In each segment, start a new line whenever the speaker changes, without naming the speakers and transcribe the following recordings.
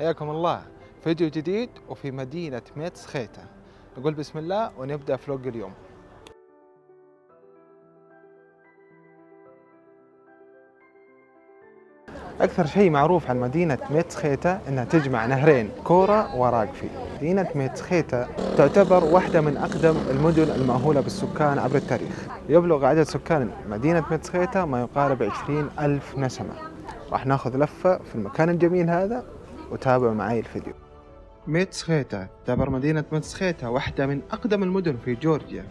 حياكم الله. فيديو جديد وفي مدينة ميتسخيتا نقول بسم الله ونبدأ vlog اليوم. أكثر شيء معروف عن مدينة ميتسخيتا أنها تجمع نهرين كورا وأراغفي. مدينة ميتسخيتا تعتبر واحدة من أقدم المدن المأهولة بالسكان عبر التاريخ. يبلغ عدد سكان مدينة ميتسخيتا ما يقارب 20 ألف نسمة. راح ناخذ لفة في المكان الجميل هذا. وتابعوا معي الفيديو. ميتسخيتا تعتبر مدينة ميتسخيتا واحدة من أقدم المدن في جورجيا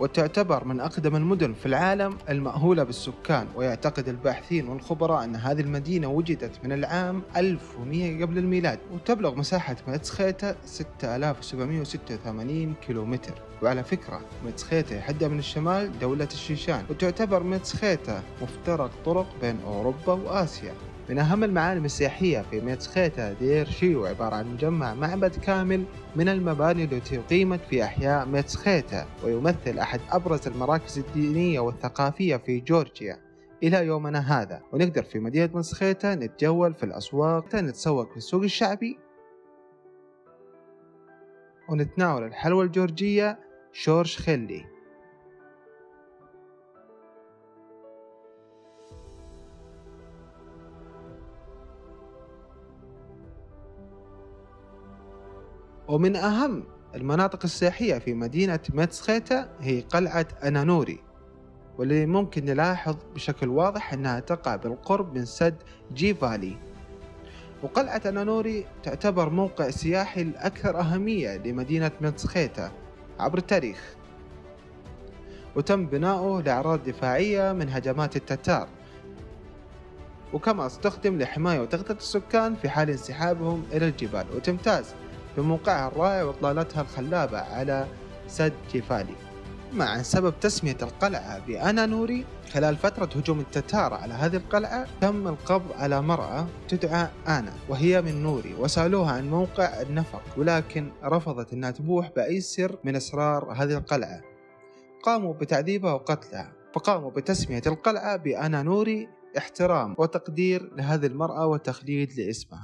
وتعتبر من أقدم المدن في العالم المأهولة بالسكان ويعتقد الباحثين والخبراء أن هذه المدينة وجدت من العام 1100 قبل الميلاد وتبلغ مساحة ميتسخيتا 6786 كيلومتر. وعلى فكرة ميتسخيتا يحدها من الشمال دولة الشيشان وتعتبر ميتسخيتا مفترق طرق بين أوروبا وآسيا. من أهم المعالم السياحية في ميتسخيتا دير شيو عبارة عن مجمع معبد كامل من المباني التي أقيمت في أحياء ميتسخيتا ويمثل أحد أبرز المراكز الدينية والثقافية في جورجيا إلى يومنا هذا. ونقدر في مدينة ميتسخيتا نتجول في الأسواق. نتسوق في السوق الشعبي. ونتناول الحلوى الجورجية تشورتشخيلي ومن أهم المناطق السياحية في مدينة ميتسخيتا هي قلعة أنانوري واللي ممكن نلاحظ بشكل واضح أنها تقع بالقرب من سد جينفالي وقلعة أنانوري تعتبر موقع سياحي الأكثر أهمية لمدينة ميتسخيتا عبر التاريخ. وتم بناؤه لأغراض دفاعية من هجمات التتار. وكما أستخدم لحماية وتغطية السكان في حال انسحابهم إلى الجبال. وتمتاز بموقعها الرائع وإطلالتها الخلابة على سد جيفالي مع سبب تسمية القلعة بأنا نوري خلال فترة هجوم التتار على هذه القلعة تم القبض على مرأة تدعى آنا وهي من نوري وسألوها عن موقع النفق ولكن رفضت أنها تبوح بأي سر من أسرار هذه القلعة. قاموا بتعذيبها وقتلها فقاموا بتسمية القلعة بأنا نوري احترام وتقدير لهذه المرأة وتخليد لاسمها.